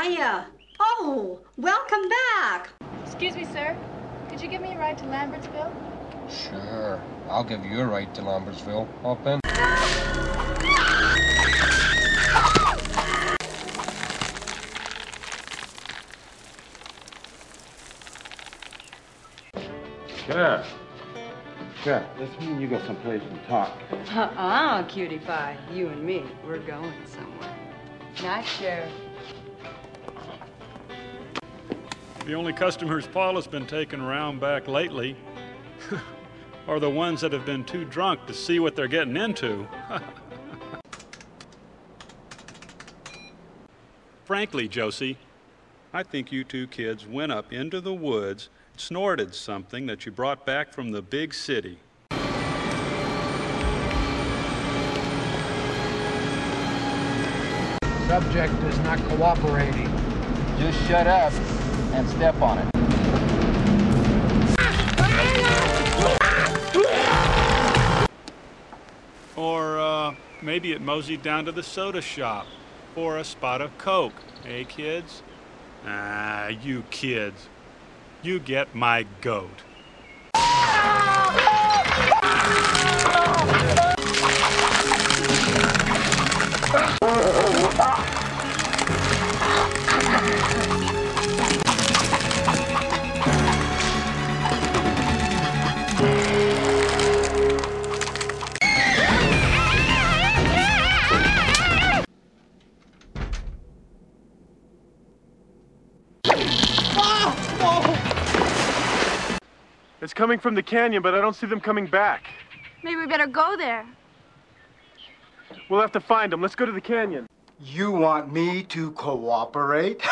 Hiya. Oh, welcome back. Excuse me, sir. Could you give me a ride to Lambertsville? Sure. I'll give you a ride to Lambertsville. Hop in. Yeah. Yeah, that's me and you go someplace and talk. Uh-uh, cutie pie. You and me, we're going somewhere. Not Sheriff. The only customers Paul has been taking around back lately are the ones that have been too drunk to see what they're getting into. Frankly, Josie, I think you two kids went up into the woods, snorted something that you brought back from the big city. Subject is not cooperating. Just shut up and step on it. Or uh, maybe it moseyed down to the soda shop for a spot of Coke. Eh, kids? Ah, you kids. You get my goat. It's coming from the canyon, but I don't see them coming back. Maybe we better go there. We'll have to find them. Let's go to the canyon. You want me to cooperate?